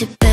with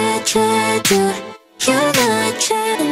You're not trying